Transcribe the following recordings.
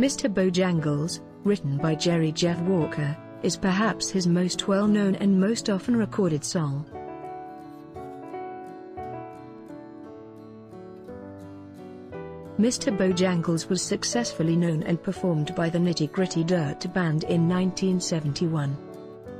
Mr. Bojangles, written by Jerry Jeff Walker, is perhaps his most well-known and most often recorded song. Mr. Bojangles was successfully known and performed by the Nitty Gritty Dirt Band in 1971.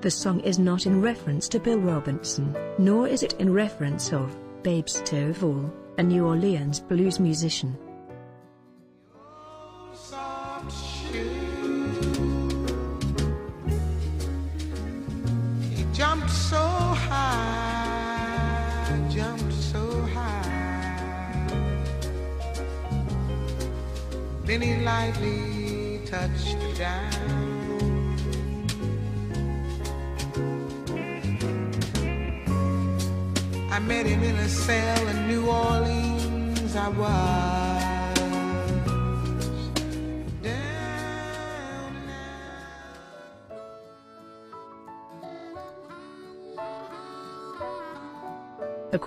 The song is not in reference to Bill Robinson, nor is it in reference of Babe Stovall, a New Orleans blues musician. Then he lightly touched down. I met him in a cell in New Orleans. I was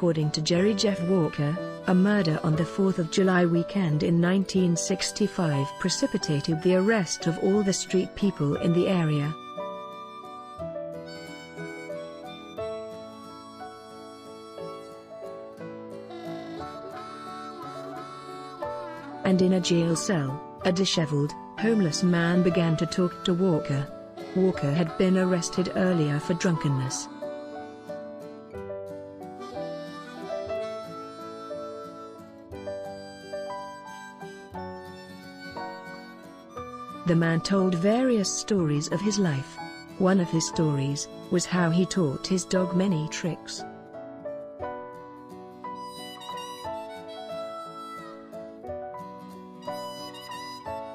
According to Jerry Jeff Walker, a murder on the 4th of July weekend in 1965 precipitated the arrest of all the street people in the area. And in a jail cell, a disheveled, homeless man began to talk to Walker. Walker had been arrested earlier for drunkenness. The man told various stories of his life. One of his stories was how he taught his dog many tricks.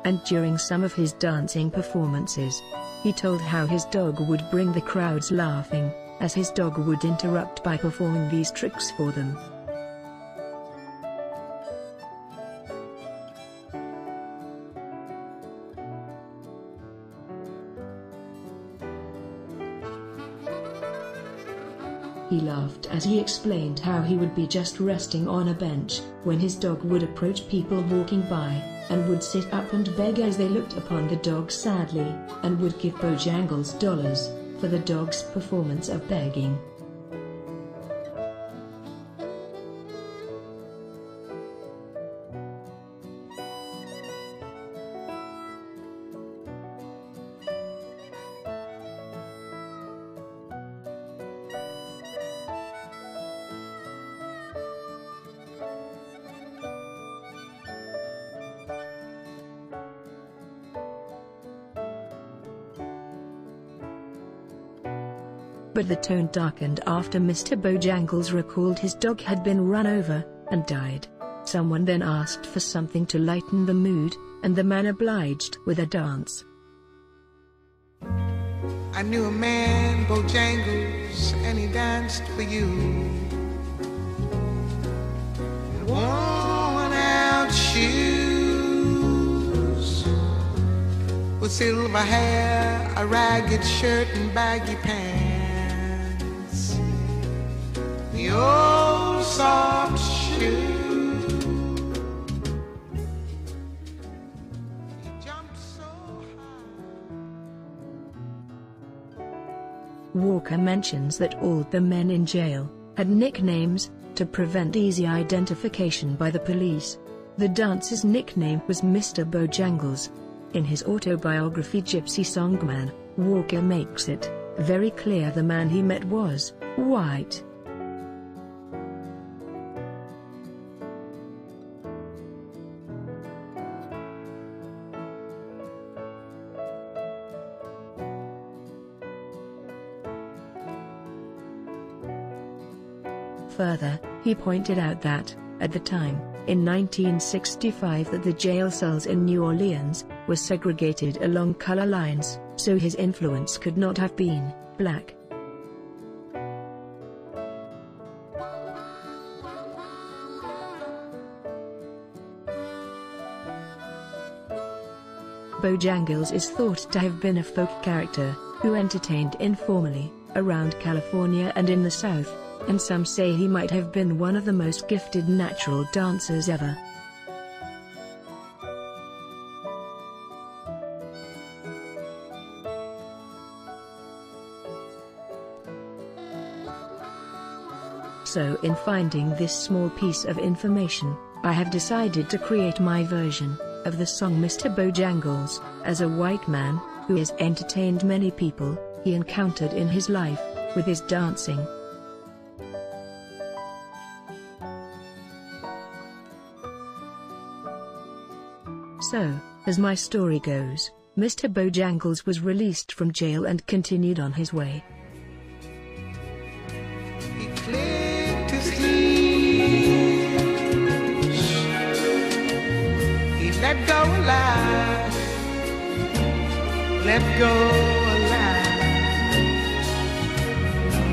And during some of his dancing performances, he told how his dog would bring the crowds laughing, as his dog would interrupt by performing these tricks for them. He laughed as he explained how he would be just resting on a bench, when his dog would approach people walking by, and would sit up and beg as they looked upon the dog sadly, and would give Bojangles dollars, for the dog's performance of begging. But the tone darkened after Mr. Bojangles recalled his dog had been run over and died. Someone then asked for something to lighten the mood, and the man obliged with a dance. I knew a man, Bojangles, and he danced for you. In worn out shoes, with silver hair, a ragged shirt, and baggy pants. Walker mentions that all the men in jail had nicknames to prevent easy identification by the police. The dancer's nickname was Mr. Bojangles. In his autobiography Gypsy Songman, Walker makes it very clear the man he met was white. Further, he pointed out that, at the time, in 1965 that the jail cells in New Orleans were segregated along color lines, so his influence could not have been black. Bojangles is thought to have been a folk character, who entertained informally, around California and in the South, and some say he might have been one of the most gifted natural dancers ever. So in finding this small piece of information, I have decided to create my version of the song Mr. Bojangles, as a white man, who has entertained many people, he encountered in his life, with his dancing. So, as my story goes, Mr. Bojangles was released from jail and continued on his way. He his heels. He let go alive. Let go alive.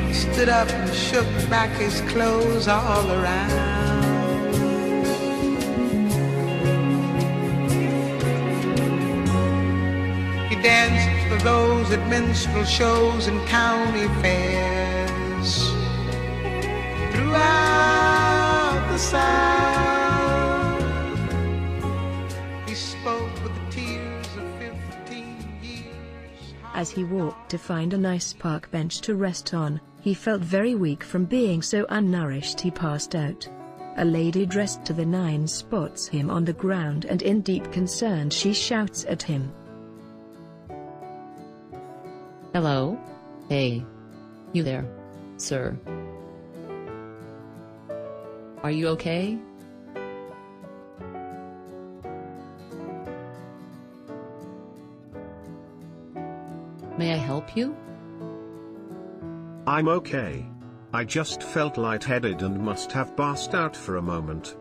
He stood up and shook back his clothes all around. Those at minstrel shows and county fairs throughout the South. He spoke with the tears of 15 years. As he walked to find a nice park bench to rest on, he felt very weak from being so unnourished he passed out. A lady dressed to the nines spots him on the ground and in deep concern she shouts at him. Hello? Hey. You there, sir. Are you okay? May I help you? I'm okay. I just felt lightheaded and must have passed out for a moment.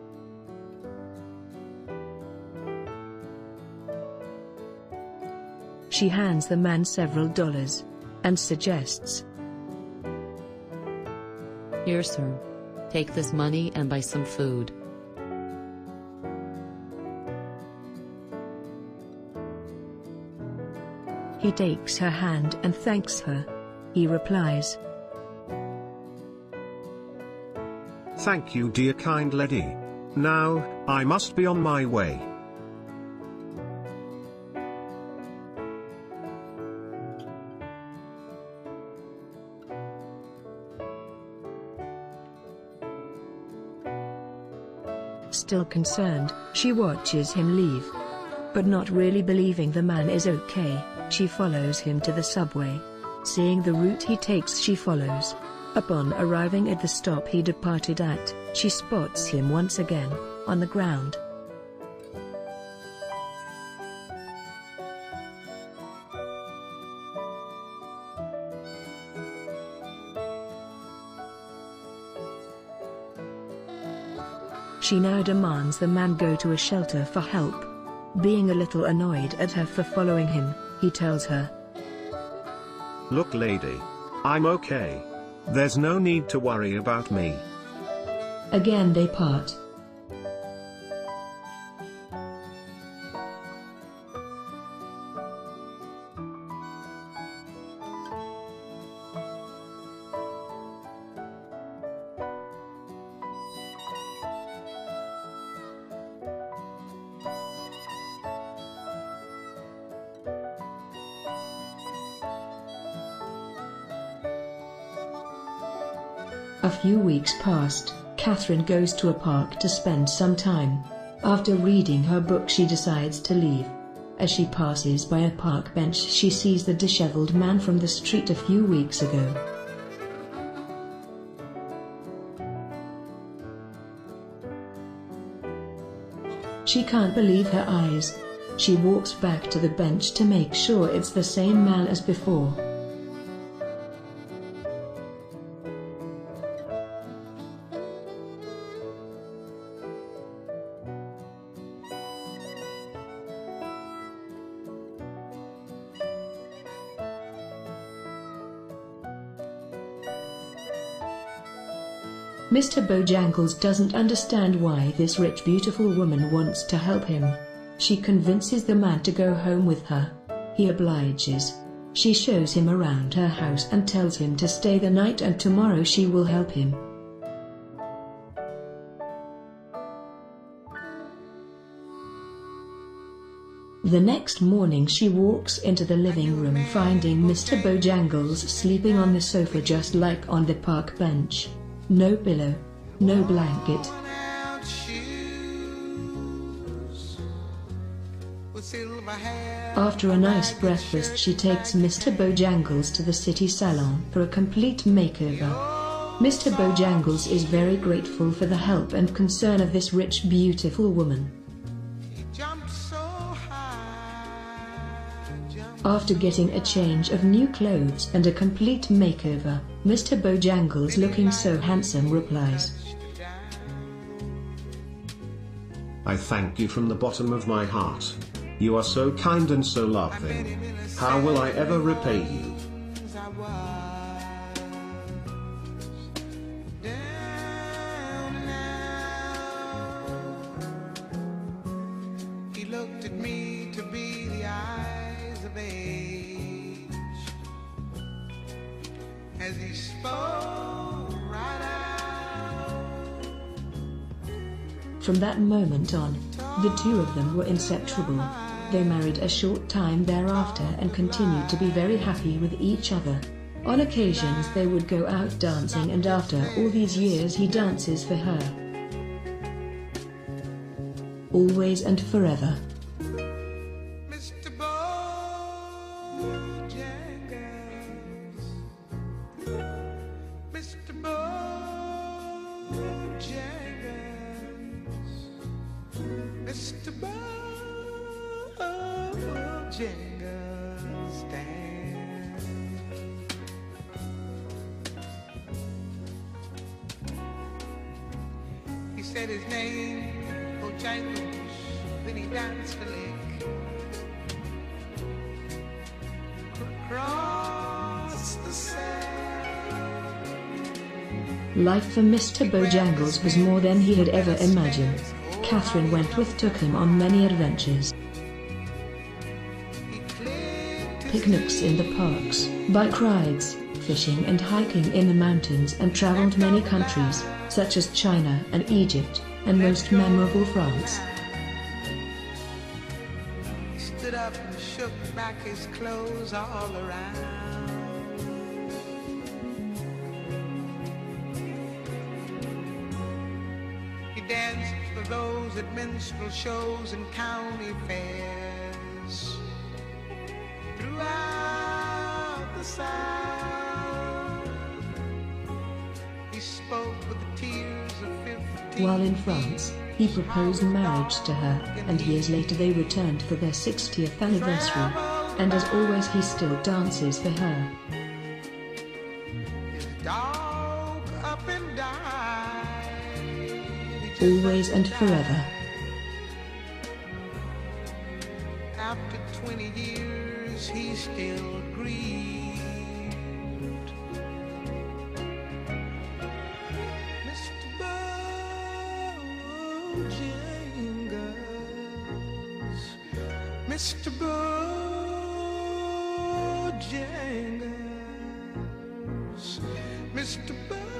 She hands the man several dollars and suggests, Here, sir. Take this money and buy some food. he takes her hand and thanks her. He replies, Thank you, dear kind lady. Now, I must be on my way. Still concerned, she watches him leave. But not really believing the man is okay, she follows him to the subway. Seeing the route he takes she follows. Upon arriving at the stop he departed at, she spots him once again, on the ground. She now demands the man go to a shelter for help. Being a little annoyed at her for following him, he tells her, Look, lady. I'm okay. There's no need to worry about me. Again they part. A few weeks passed, Katherine goes to a park to spend some time. After reading her book she decides to leave. As she passes by a park bench she sees the disheveled man from the street a few weeks ago. She can't believe her eyes. She walks back to the bench to make sure it's the same man as before. Mr. Bojangles doesn't understand why this rich beautiful woman wants to help him. She convinces the man to go home with her. He obliges. She shows him around her house and tells him to stay the night and tomorrow she will help him. The next morning she walks into the living room finding Mr. Bojangles sleeping on the sofa just like on the park bench. No pillow, no blanket. After a nice breakfast she takes Mr. Bojangles to the city salon for a complete makeover. Mr. Bojangles is very grateful for the help and concern of this rich beautiful woman. After getting a change of new clothes and a complete makeover, Mr. Bojangles looking so handsome replies, I thank you from the bottom of my heart. You are so kind and so loving. How will I ever repay you? From that moment on, the two of them were inseparable. They married a short time thereafter and continued to be very happy with each other. On occasions they would go out dancing and after all these years he dances for her. Always and forever. Mr. Bojangles. Bojangles. Stand. He said his name, Bojangles, then he danced a lick. Across the sand. Life for Mr. Bojangles was more than he had ever imagined. Katherine Wentworth took him on many adventures. Picnics in the parks, bike rides, fishing and hiking in the mountains and traveled many countries, such as China and Egypt, and most memorable France. He stood up and shook back his clothes all around. He danced for those at minstrel shows and county fairs. While in France, he proposed marriage to her, and years later they returned for their 60th anniversary. And as always he still dances for her. His dog up and died. He just Always and forever. Bojangles, Mr. Bojangles, Mr. Bojangles.